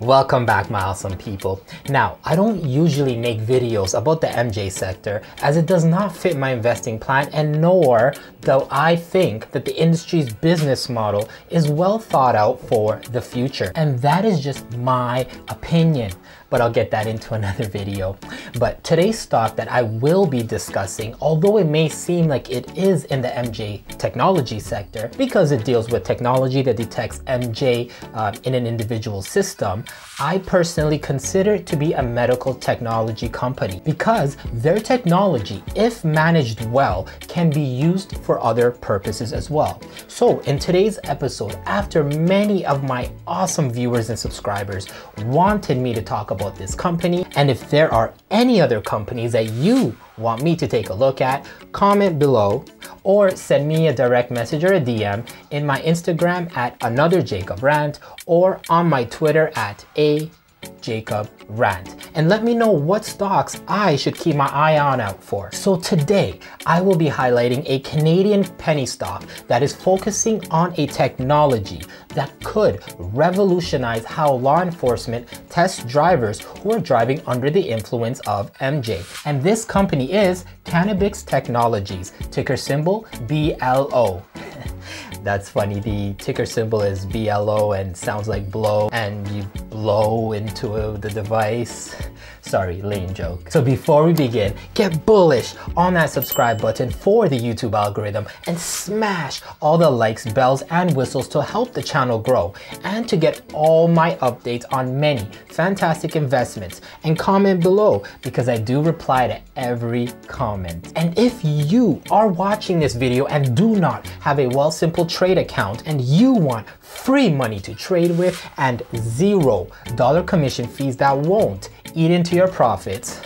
Welcome back my awesome people. Now, I don't usually make videos about the MJ sector as it does not fit my investing plan and nor though I think that the industry's business model is well thought out for the future. And that is just my opinion but I'll get that into another video. But today's stock that I will be discussing, although it may seem like it is in the MJ technology sector, because it deals with technology that detects MJ uh, in an individual system, I personally consider it to be a medical technology company because their technology, if managed well, can be used for other purposes as well. So in today's episode, after many of my awesome viewers and subscribers wanted me to talk about about this company. And if there are any other companies that you want me to take a look at, comment below or send me a direct message or a DM in my Instagram at another Jacob Rant or on my Twitter at a Jacob Rant and let me know what stocks I should keep my eye on out for. So today, I will be highlighting a Canadian penny stock that is focusing on a technology that could revolutionize how law enforcement tests drivers who are driving under the influence of MJ. And this company is Cannabix Technologies, ticker symbol BLO. That's funny. The ticker symbol is BLO and sounds like blow and you blow into the device. Sorry, lame joke. So before we begin, get bullish on that subscribe button for the YouTube algorithm and smash all the likes, bells, and whistles to help the channel grow and to get all my updates on many fantastic investments and comment below because I do reply to every comment. And if you are watching this video and do not have a Wealthsimple trade account and you want free money to trade with and zero dollar commission fees that won't eat into your profits,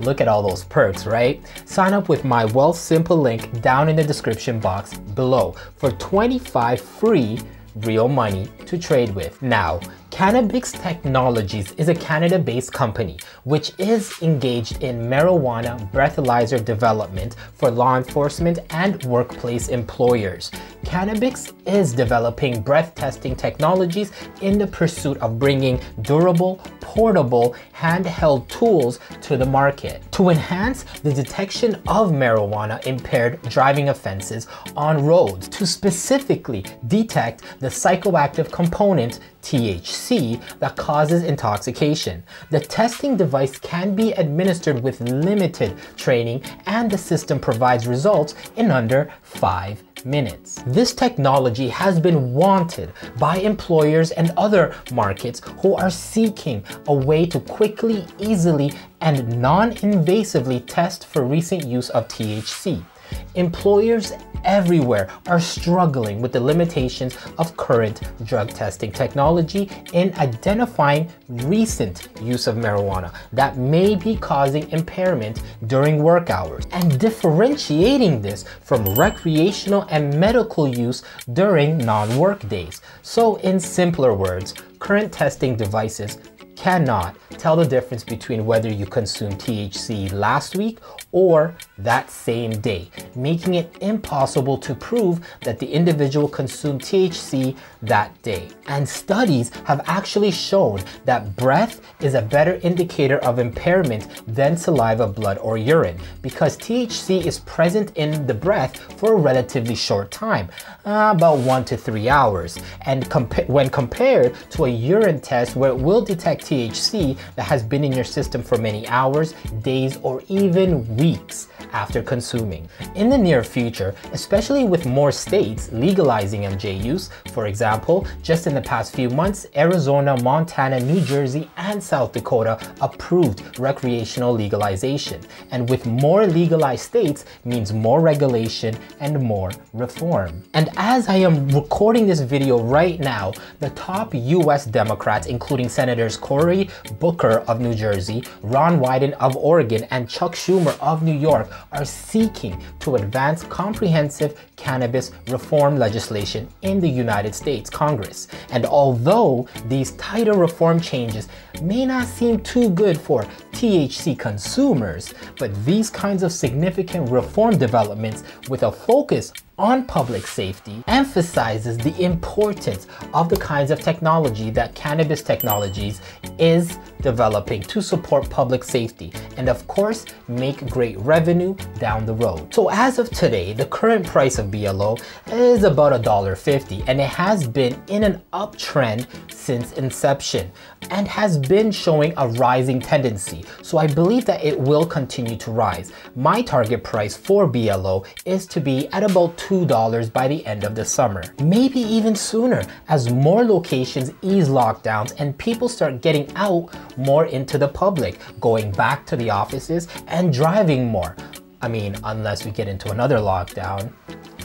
Look at all those perks, right? Sign up with my Wealthsimple link down in the description box below for 25 free real money to trade with. Now, Cannabix Technologies is a Canada-based company which is engaged in marijuana breathalyzer development for law enforcement and workplace employers. Cannabix is developing breath testing technologies in the pursuit of bringing durable, portable, handheld tools to the market to enhance the detection of marijuana impaired driving offenses on roads to specifically detect the psychoactive component THC that causes intoxication. The testing device can be administered with limited training and the system provides results in under 5 minutes. This technology has been wanted by employers and other markets who are seeking a way to quickly, easily, and non-invasively test for recent use of THC. Employers everywhere are struggling with the limitations of current drug testing technology in identifying recent use of marijuana that may be causing impairment during work hours and differentiating this from recreational and medical use during non-work days. So in simpler words, current testing devices cannot tell the difference between whether you consumed THC last week or that same day, making it impossible to prove that the individual consumed THC that day. And studies have actually shown that breath is a better indicator of impairment than saliva, blood, or urine because THC is present in the breath for a relatively short time, uh, about one to three hours. And compa when compared to a urine test where it will detect THC that has been in your system for many hours, days, or even weeks after consuming. In the near future, especially with more states legalizing MJ use, for example, just in the past few months, Arizona, Montana, New Jersey, and South Dakota approved recreational legalization. And with more legalized states means more regulation and more reform. And as I am recording this video right now, the top US Democrats, including Senators Cory Booker of New Jersey, Ron Wyden of Oregon, and Chuck Schumer of New York are seeking to advance comprehensive cannabis reform legislation in the United States Congress. And although these tighter reform changes may not seem too good for THC consumers, but these kinds of significant reform developments with a focus on public safety emphasizes the importance of the kinds of technology that Cannabix Technologies is developing to support public safety and of course make great revenue down the road. So as of today, the current price of BLO is about $1.50 and it has been in an uptrend since inception and has been showing a rising tendency. So I believe that it will continue to rise. My target price for BLO is to be at about $2 by the end of the summer. Maybe even sooner as more locations ease lockdowns and people start getting out more into the public, going back to the offices and driving more. I mean, unless we get into another lockdown.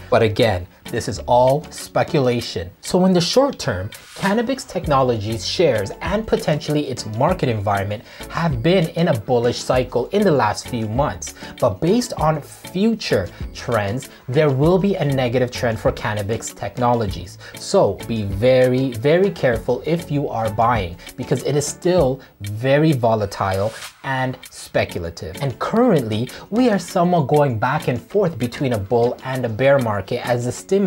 But again, this is all speculation. So in the short term, Cannabix Technologies shares and potentially its market environment have been in a bullish cycle in the last few months. But based on future trends, there will be a negative trend for Cannabix Technologies. So be very, very careful if you are buying because it is still very volatile and speculative. And currently, we are somewhat going back and forth between a bull and a bear market as the stimulus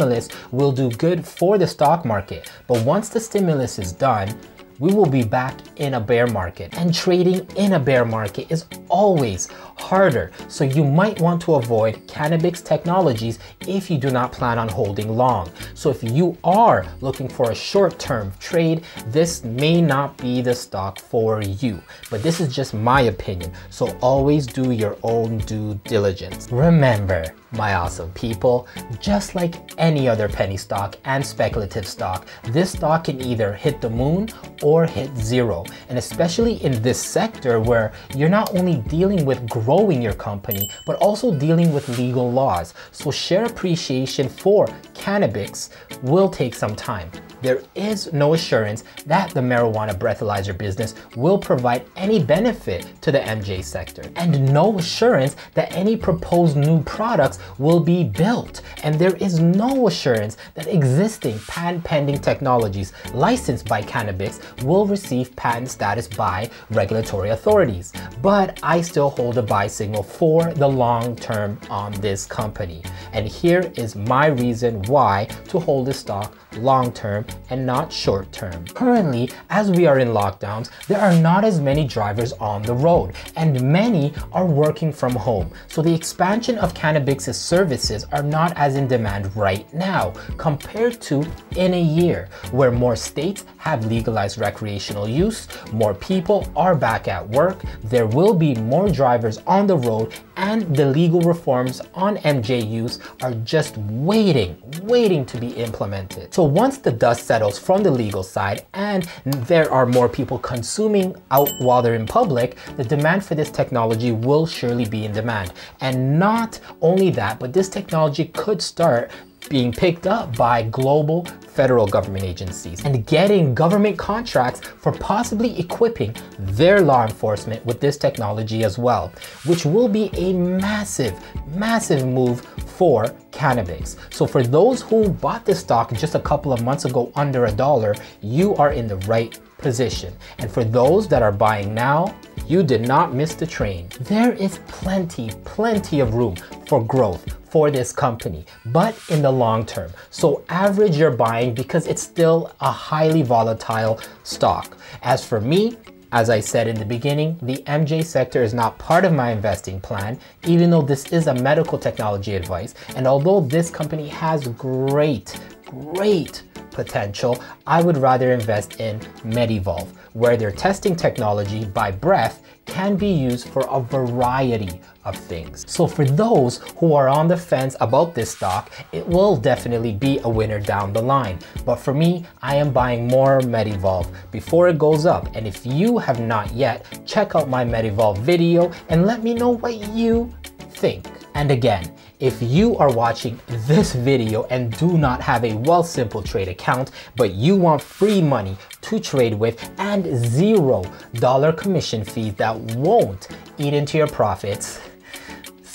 will do good for the stock market. But once the stimulus is done, we will be back in a bear market. And trading in a bear market is always harder, so you might want to avoid Cannabix Technologies if you do not plan on holding long. So if you are looking for a short-term trade, this may not be the stock for you. But this is just my opinion, so always do your own due diligence. Remember, my awesome people, just like any other penny stock and speculative stock, this stock can either hit the moon or hit zero. And especially in this sector where you're not only dealing with growing your company, but also dealing with legal laws. So share appreciation for Cannabix will take some time. There is no assurance that the marijuana breathalyzer business will provide any benefit to the MJ sector, and no assurance that any proposed new products will be built. And there is no assurance that existing patent pending technologies licensed by Cannabix will receive patent status by regulatory authorities. But I still hold a buy signal for the long term on this company. And here is my reason why to hold this stock long term and not short term. Currently, as we are in lockdowns, there are not as many drivers on the road and many are working from home. So the expansion of Cannabix's services are not as in demand right now compared to in a year where more states have legalized recreational use, more people are back at work, there will be more drivers on the road and the legal reforms on MJ use are just waiting, waiting to be implemented. So once the dust settles from the legal side and there are more people consuming out while they're in public, the demand for this technology will surely be in demand. And not only that, but this technology could start being picked up by global federal government agencies and getting government contracts for possibly equipping their law enforcement with this technology as well, which will be a massive, massive move for Cannabix. So for those who bought this stock just a couple of months ago under a dollar, you are in the right position. And for those that are buying now, you did not miss the train. There is plenty, plenty of room for growth for this company, but in the long term. So average your buying because it's still a highly volatile stock. As for me, as I said in the beginning, the MJ sector is not part of my investing plan, even though this is a medical technology advice. And although this company has great, great potential, I would rather invest in MediVolve, where their testing technology by breath can be used for a variety of things. So for those who are on the fence about this stock, it will definitely be a winner down the line. But for me, I am buying more MediVolve before it goes up. And if you have not yet, check out my MediVolve video and let me know what you think. And again, if you are watching this video and do not have a Wealthsimple Trade account, but you want free money to trade with and zero dollar commission fees that won't eat into your profits,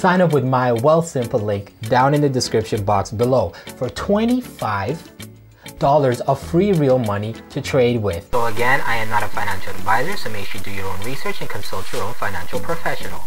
sign up with my Wealthsimple link down in the description box below for 25 dollars of free real money to trade with. So again, I am not a financial advisor, so make sure you do your own research and consult your own financial professional.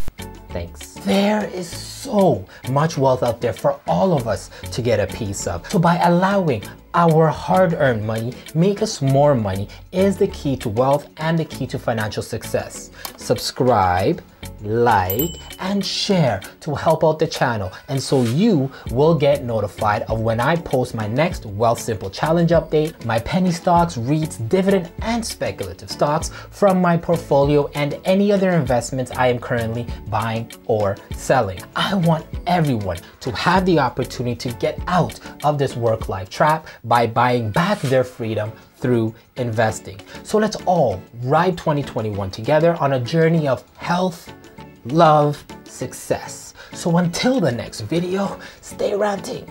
Thanks. There is so much wealth out there for all of us to get a piece of. So by allowing our hard-earned money make us more money is the key to wealth and the key to financial success. Subscribe, like, and share to help out the channel and so you will get notified of when I post my next Wealth Simple Challenge update, my penny stocks, REITs, dividend, and speculative stocks from my portfolio and any other investments I am currently buying or selling. I want everyone to have the opportunity to get out of this work-life trap by buying back their freedom through investing. So let's all ride 2021 together on a journey of health, love, success. So until the next video, stay ranting.